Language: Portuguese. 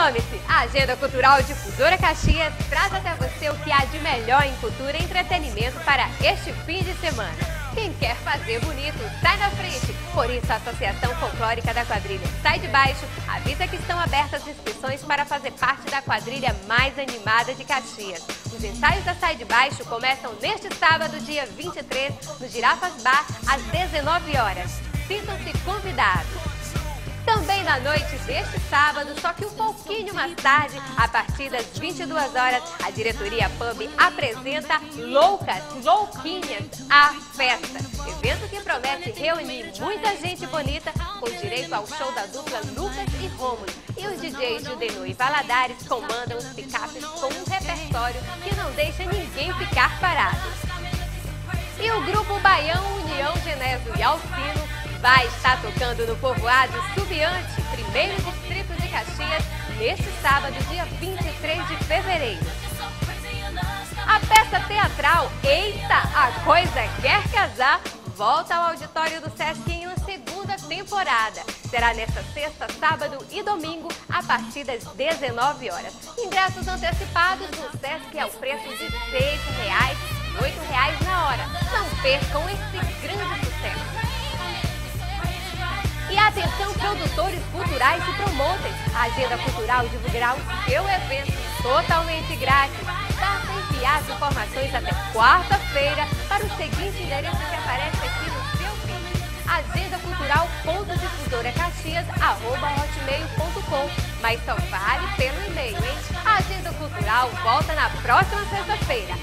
Programe-se! A Agenda Cultural Difusora Caxias traz até você o que há de melhor em cultura e entretenimento para este fim de semana. Quem quer fazer bonito, sai na frente. Por isso, a Associação Folclórica da Quadrilha Sai de Baixo avisa que estão abertas inscrições para fazer parte da quadrilha mais animada de Caxias. Os ensaios da Sai de Baixo começam neste sábado, dia 23, no Girafas Bar, às 19 horas. Sintam-se convidados. Na noite deste sábado, só que um pouquinho mais tarde, a partir das 22 horas, a diretoria Pub apresenta Loucas, Louquinhas, a festa. Evento que promete reunir muita gente bonita com direito ao show da dupla Lucas e Rômulo. E os DJs Judenu e Valadares comandam os picapes com um repertório que não deixa ninguém ficar parado. E o grupo Baião União Genésio e Alcino vai estar tocando no povoado Subiante, primeiro distrito de Caxias, neste sábado, dia 23 de fevereiro. A peça teatral Eita, a Coisa Quer Casar volta ao auditório do Sesc em uma segunda temporada. Será nesta sexta, sábado e domingo, a partir das 19 horas. Ingressos antecipados no Sesc ao preço de R$ 6,00 e R$ 8,00 na hora. Não percam esse produtores culturais e promotores. A Agenda Cultural divulgará o seu evento totalmente grátis. Basta enviar as informações até quarta-feira para o seguinte endereço que aparece aqui no seu vídeo. agendaculturalpontodefusoracaxias.com Mas só vale pelo e-mail, hein? A Agenda Cultural volta na próxima sexta-feira.